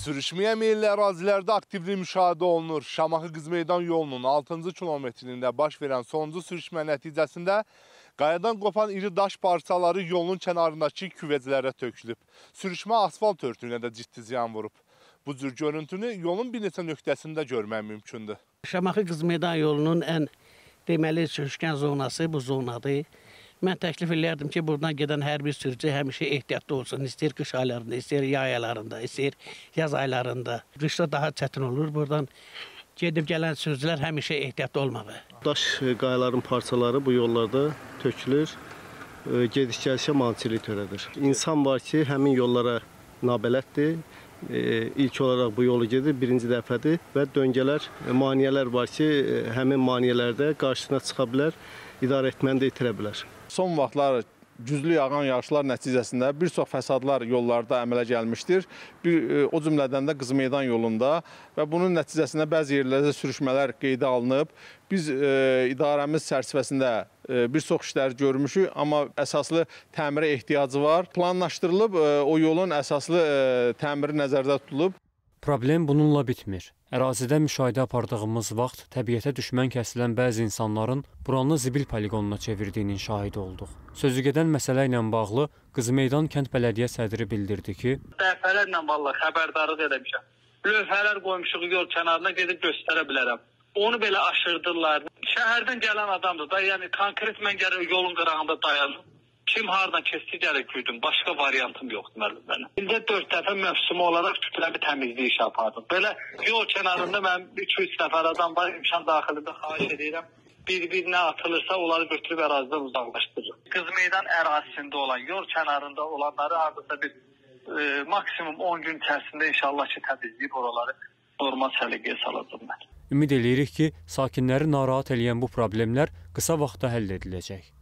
Sürüşməyə meyilli ərazilərdə aktivli müşahidə olunur. Şamaxı Qızmeydan yolunun 6-cı kilometrində baş verən sonuncu sürüşmə nəticəsində qayadan qopan iri daş parçaları yolun kənarındakı küvəclərə tökülüb. Sürüşmə asfalt örtüyünə də ciddi ziyan vurub. Bu cür görüntünü yolun bir neçə nöqtəsində görmək mümkündür. Şamaxı Qızmeydan yolunun ən deməli sürüşkən zonası bu zonadır. Mən təklif eləyərdim ki, buradan gedən hər bir sürücü həmişə ehtiyatlı olsun. İstəyir qış aylarında, istəyir yay aylarında, istəyir yaz aylarında. Qışda daha çətin olur. Buradan gedib gələn sürücülər həmişə ehtiyatlı olmalı. Daş qayaların parçaları bu yollarda tökülür. Gediş-gəlişə maneçilik törədir. İnsan var ki, həmin yollara nabələddir. E, İlk olaraq bu yolu gedir, birinci dəfədir və döngələr, e, maneələr var ki, e, həmin maneələrdə qarşısına çıxa bilər, idarə etməni də itirə bilər. Son vaxtlar güclü yağan yağışlar nəticəsində bir çox fəsadlar yollarda əmələ gəlmişdir. Bir, e, o cümlədən də Qızmeydan yolunda və bunun nəticəsində bəzi yerlərdə sürüşmələr qeydə alınıb. Biz e, idarəmiz çərçivəsində e, bir çox işlər görmüşük, amma əsaslı təmirə ehtiyacı var. Planlaşdırılıb e, o yolun əsaslı e, təmiri nəzərdə tutulub. Problem bununla bitmir. Ərazidə müşahidə apardığımız vaxt təbiətə düşmən kəsilən bəzi insanların buranı zibil poligonuna çevirdiyinin şahidi olduq. Sözügedən məsələ ilə bağlı Qızmeydan kənd bələdiyyə sədri bildirdi ki, dəfələrlə vallah xəbərdarlıq eləmişəm. Lövhələr qoymuşuq yol kənarına gedib göstərə bilərəm. Onu belə aşırdırlar. Şəhərdən gələn adamdır da, yəni konkret mən gəlir yolun qırağında dayanım. Kim hardan keçdi gəlir güdüm. Başqa variantım yoxdur mənim mənim. İldə 4 dəfə mövsümü olaraq kütləvi təmizlik işi apardıq. Belə yol kənarında mənim 2-3 nəfər adam var, imkan daxilində xahiş edirəm. Bir-birinə atılırsa onları götürüb ərazidən uzaqlaşdırırıq. Qız meydan ərazisində olan, yol kənarında olanları hardasa bir e, maksimum 10 gün içərisində inşallah ki təmizləyib oraları normal səliqəyə salacağam mən. ümid eləyirik ki, sakinləri narahat eləyən bu problemlər qısa vaxtda həll ediləcək.